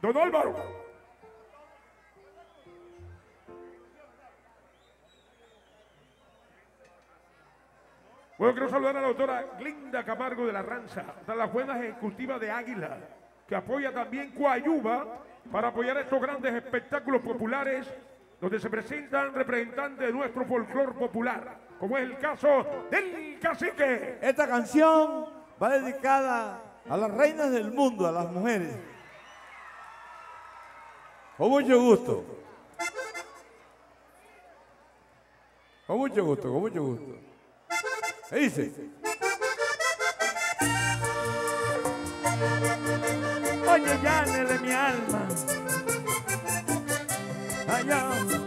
Don Álvaro. Bueno, quiero saludar a la doctora Glinda Camargo de la Ranza, la buena ejecutiva de Águila, que apoya también Coayuba para apoyar estos grandes espectáculos populares donde se presentan representantes de nuestro folclor popular, como es el caso del cacique. Esta canción va dedicada a las reinas del mundo, a las mujeres. Con mucho gusto. Con mucho gusto, con mucho gusto. ¿Qué dice? Oye, llánele mi alma. Allá.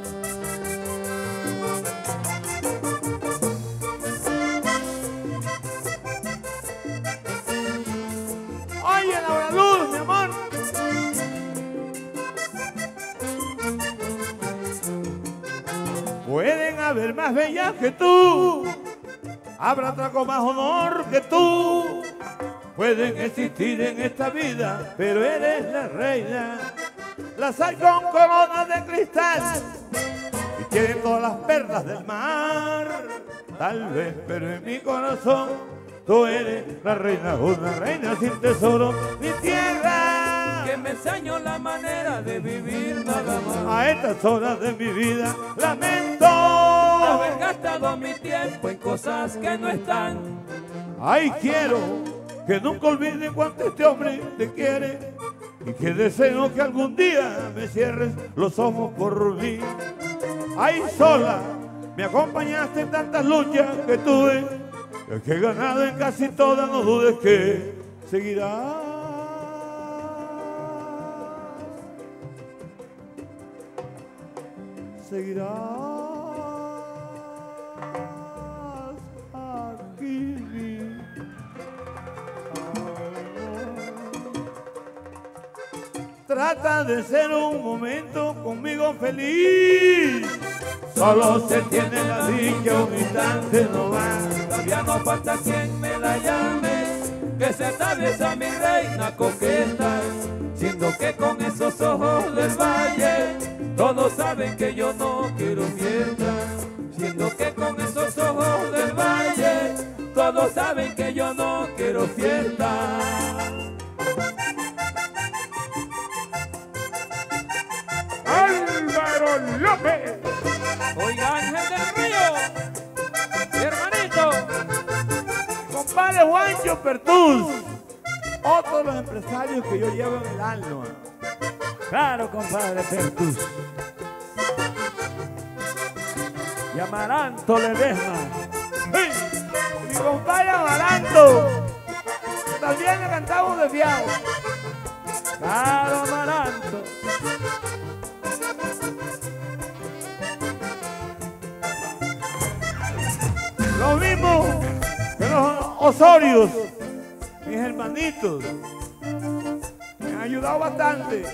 Haber más bellas que tú. Habrá otra con más honor que tú. Pueden existir en esta vida, pero eres la reina. Las hay con coronas de cristal y tienen todas las perlas del mar. Tal vez, pero en mi corazón tú eres la reina, una reina sin tesoro ni tierra. Que me enseñó la manera de vivir nada más. A estas horas de mi vida lamento gastado mi tiempo en cosas que no están. Ay, quiero que nunca olviden cuánto este hombre te quiere y que deseo que algún día me cierres los ojos por mí. Ay, sola, me acompañaste en tantas luchas que tuve, que he ganado en casi todas, no dudes que seguirás. Seguirás Trata de ser un momento conmigo feliz. Solo se tiene la dicha, un instante no va. Todavía no falta quien me la llame, que se atraviesa mi reina coqueta. Siendo que con esos ojos del valle, todos saben que yo no quiero fiesta. Siendo que con esos ojos del valle, todos saben que yo no quiero fiesta. Compadre Juancho Pertús, otro de los empresarios que yo llevo en el alma. Claro, compadre Pertús. Y Amaranto Ledesma. Osorios, mis hermanitos. Me han ayudado bastante.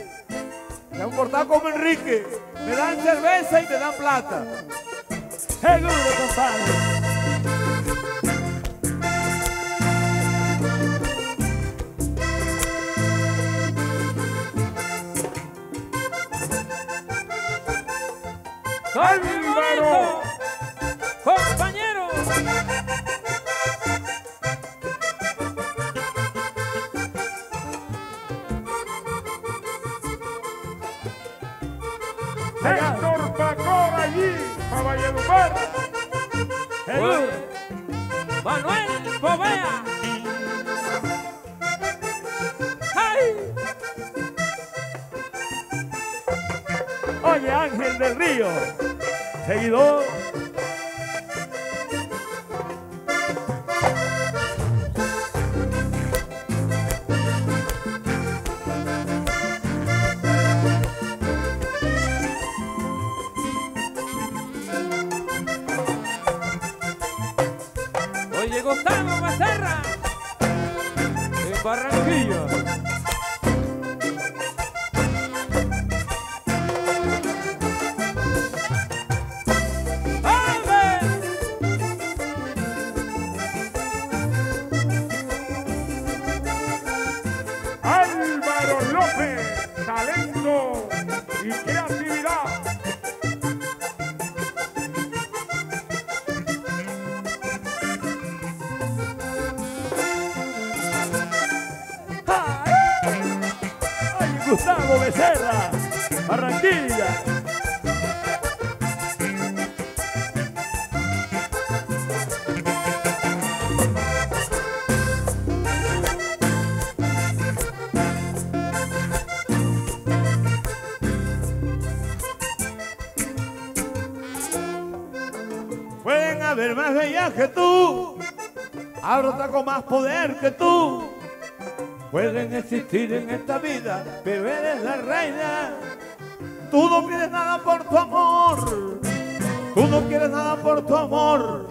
Me han portado como Enrique. Me dan cerveza y me dan plata. Seguro, compadre. Álvaro. Héctor Pacor allí, para Valledupar. Manuel Povea. ¡Ay! Oye, Ángel del Río. Seguidor. Barranquilla. Álvaro López, talento y creatividad. Gustavo Becerra! Barranquilla. Pueden haber más bellas que tú, otra con más poder que tú. Pueden existir en esta vida, pero eres la reina. Tú no pides nada por tu amor, tú no quieres nada por tu amor.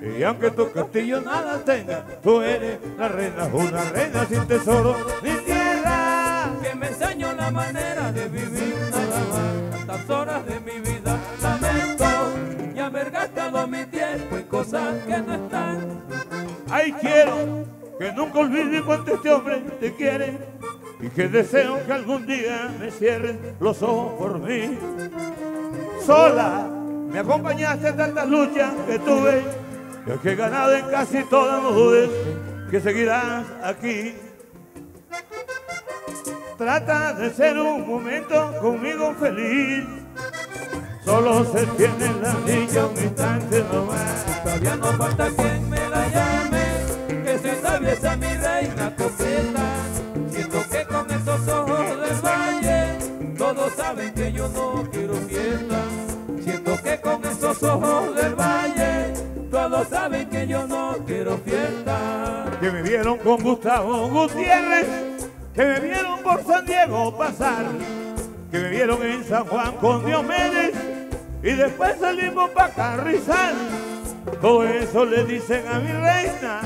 Y aunque tu castillo nada tenga, tú eres la reina, una reina sin tesoro ni tierra. que me enseñó la manera de vivir nada más. Tantas horas de mi vida lamento y haber gastado mi tiempo en cosas que no están. Ay, quiero que nunca olvides cuánto este hombre te quiere y que deseo que algún día me cierres los ojos por mí. Sola me acompañaste en tantas luchas que tuve y aunque he ganado en casi todas, no dudes que seguirás aquí. Trata de ser un momento conmigo feliz. Solo se tiene la dicha un instante nomás. Todavía no falta quien Siento que con esos ojos del valle, todos saben que yo no quiero fiesta. Siento que con esos ojos del valle, todos saben que yo no quiero fiesta. que me vieron con Gustavo Gutiérrez, que me vieron por San Diego pasar, que me vieron en San Juan con Diomedes y después salimos para Carrizal. Todo eso le dicen a mi reina,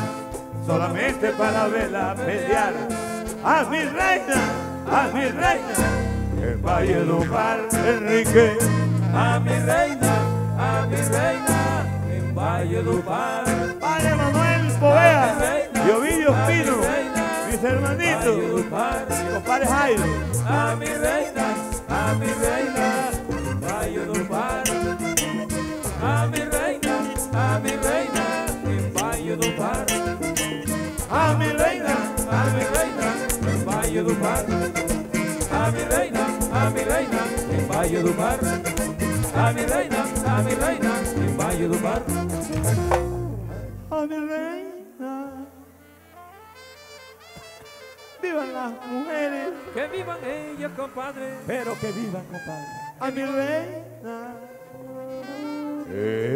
solamente para verla pelear. A mi reina, a mi reina, el Valle Ducal, Enrique. A mi reina, a mi reina, en Valle Valledupar. Padre Manuel Povea y Ovidio Espino, mis hermanitos, mi compadre Jairo. A mi reina, a mi reina, Valledupar. A Valledupar. A mi reina, a mi reina, en Valledupar. A mi reina, a mi reina, en Valledupar. a mi reina. Vivan las mujeres, Que vivan ellas, compadre. pero que vivan, compadre. A mi reina. ¿Eh?